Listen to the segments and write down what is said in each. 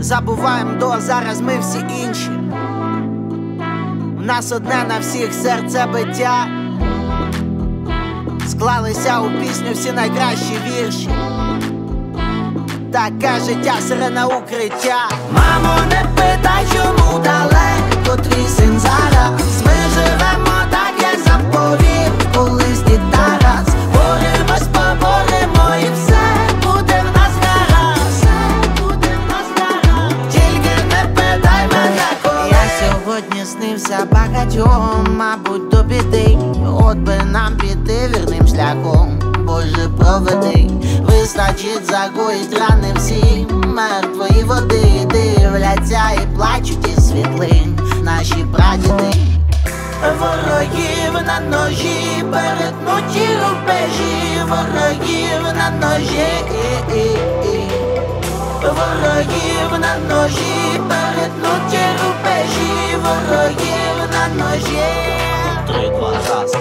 забуваємо до зараз ми всі інші. У нас одне на всіх серце биття. Склалися у пісню всі найкращі вірші. Таке життя сирена укриття. Мамо, не питай, чому сьогодні багатьом, мабуть, до біди. От би нам піти вірним шляхом. Боже, проведи, вистачить загоїть рани всі мертвої води дивляться і плачуть із світлин наші прадіди. Ворогів на ножі, перетнуті рубежі, ворогів на ножі, ворогів на ножі, перетнуті ворогів на ножі. Три, два, раз.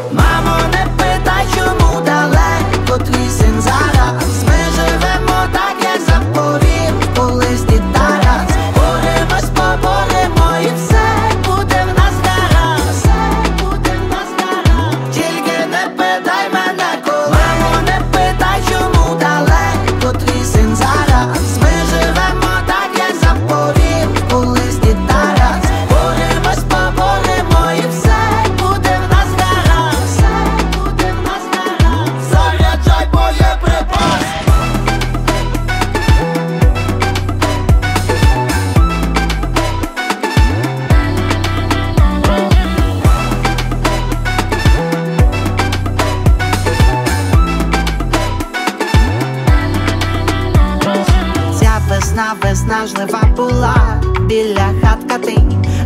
Весна, весна жлива була. Біля хатка ти,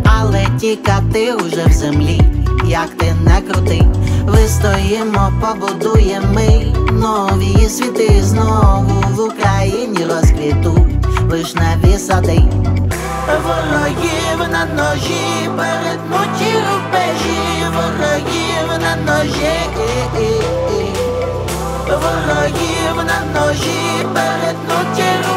але тікати уже в землі, як ти не крути, вистоїмо, побудуємо ми нові світи знову в Україні розквітуть. Вишневі сади. Ворогів на ножі, перетнуті рубежі, ворогів на ножі. Ворогів на ножі, перетнуті рубежі,